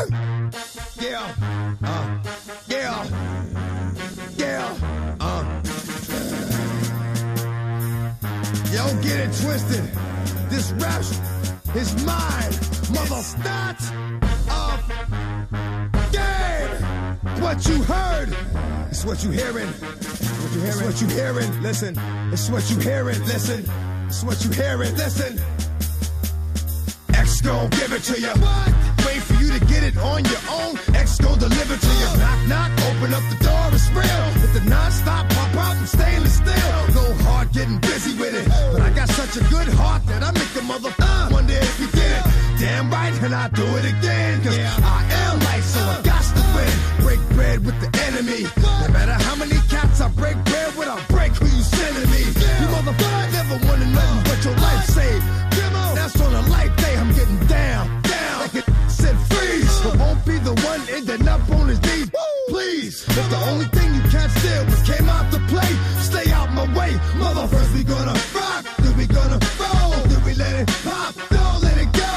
Work. Yeah. Uh. Yeah. Yeah. Uh. Yo, get it twisted. This rap is mine, mother start of game. What you heard, it's what you hearing. What you hearing? What you hearing. Listen, it's what you hearing. Listen, it's what you hearing. Listen. X gon' give it to you. To get it on your own. Gon' deliver to you. Knock, knock, open up the door, it's real. With the non-stop pop out from stainless steel. Go hard, getting busy with it. But I got such a good heart that I make a mother wonder if you did it. Damn right, and I do it again. Cause I am life, so I got to win. Break bread with the enemy. No Please, if the only thing you can't steal was came out to play, stay out my way. Mother, first we gonna rock, then we gonna roll, then we let it pop, don't let it go.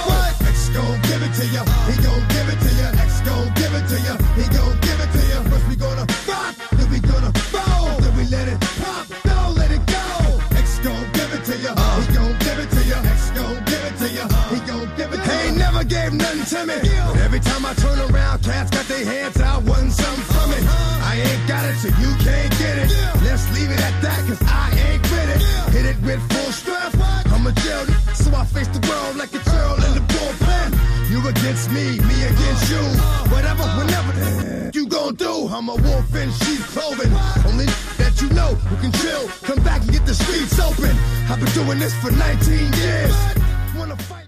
X gon' give it to ya, he gon' give it to ya. X gon' give it to ya, he gon' give it to ya. First we gonna rock, then we gonna roll, then we let it pop, don't let it go. X gon' give it to ya, he gon' give it to ya. X gon' give it to ya, he gon' give it to ya. He ain't never gave nothing to me, but every time I turn around, cats got their hands so you can't get it. Let's leave it at that, cause I ain't with it. Hit it with full strength. I'm a jail, so I face the world like a girl in the bullpen. You against me, me against you. Whatever, whenever you gon' do. I'm a wolf in sheep's clothing. Only that you know who can chill. Come back and get the streets open. I've been doing this for 19 years. Wanna fight?